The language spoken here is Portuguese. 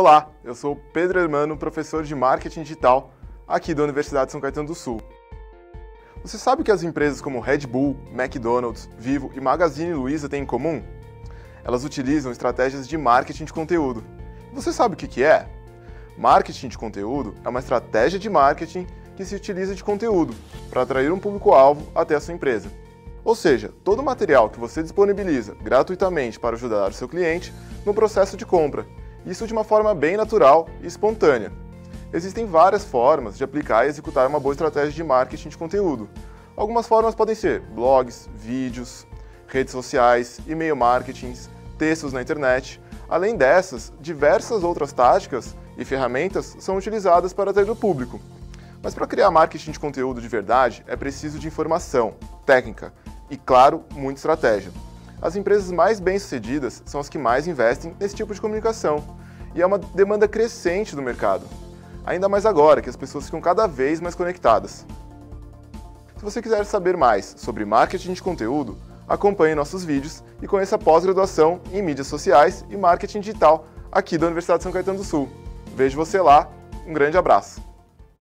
Olá, eu sou Pedro Hermano, professor de marketing digital aqui da Universidade de São Caetano do Sul. Você sabe que as empresas como Red Bull, McDonald's, Vivo e Magazine Luiza têm em comum? Elas utilizam estratégias de marketing de conteúdo. Você sabe o que é? Marketing de conteúdo é uma estratégia de marketing que se utiliza de conteúdo para atrair um público-alvo até a sua empresa. Ou seja, todo o material que você disponibiliza gratuitamente para ajudar o seu cliente no processo de compra, isso de uma forma bem natural e espontânea. Existem várias formas de aplicar e executar uma boa estratégia de marketing de conteúdo. Algumas formas podem ser blogs, vídeos, redes sociais, e-mail marketing, textos na internet. Além dessas, diversas outras táticas e ferramentas são utilizadas para atrair o público. Mas para criar marketing de conteúdo de verdade, é preciso de informação, técnica e, claro, muita estratégia. As empresas mais bem-sucedidas são as que mais investem nesse tipo de comunicação, e é uma demanda crescente do mercado. Ainda mais agora que as pessoas ficam cada vez mais conectadas. Se você quiser saber mais sobre marketing de conteúdo, acompanhe nossos vídeos e conheça a pós-graduação em mídias sociais e marketing digital aqui da Universidade de São Caetano do Sul. Vejo você lá, um grande abraço!